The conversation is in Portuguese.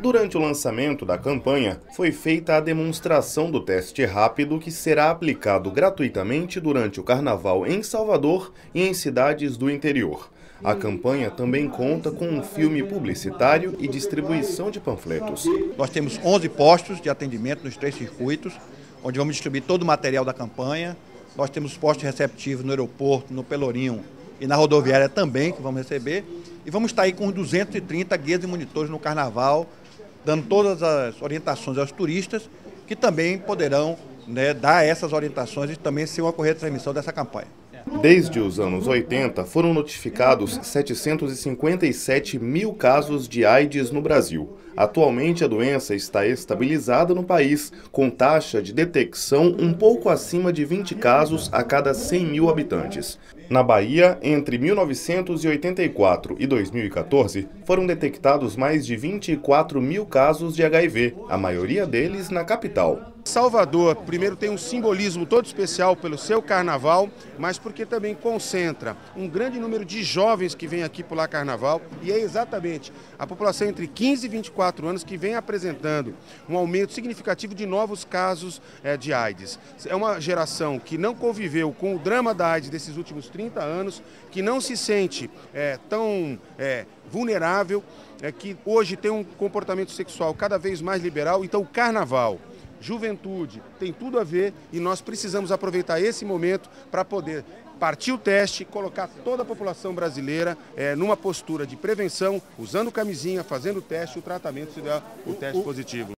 Durante o lançamento da campanha, foi feita a demonstração do teste rápido que será aplicado gratuitamente durante o carnaval em Salvador e em cidades do interior. A campanha também conta com um filme publicitário e distribuição de panfletos. Nós temos 11 postos de atendimento nos três circuitos, onde vamos distribuir todo o material da campanha. Nós temos postos receptivos no aeroporto, no Pelourinho e na rodoviária também, que vamos receber. E vamos estar aí com 230 guias e monitores no carnaval, dando todas as orientações aos turistas, que também poderão né, dar essas orientações e também ser uma correta transmissão dessa campanha. Desde os anos 80, foram notificados 757 mil casos de AIDS no Brasil. Atualmente, a doença está estabilizada no país, com taxa de detecção um pouco acima de 20 casos a cada 100 mil habitantes. Na Bahia, entre 1984 e 2014, foram detectados mais de 24 mil casos de HIV, a maioria deles na capital. Salvador, primeiro, tem um simbolismo todo especial pelo seu carnaval, mas porque também concentra um grande número de jovens que vêm aqui pular carnaval e é exatamente a população entre 15 e 24 anos que vem apresentando um aumento significativo de novos casos é, de AIDS. É uma geração que não conviveu com o drama da AIDS desses últimos 30 anos, que não se sente é, tão é, vulnerável, que hoje tem um comportamento sexual cada vez mais liberal. Então, o carnaval juventude, tem tudo a ver e nós precisamos aproveitar esse momento para poder partir o teste, colocar toda a população brasileira é, numa postura de prevenção, usando camisinha, fazendo o teste, o tratamento se der o teste positivo.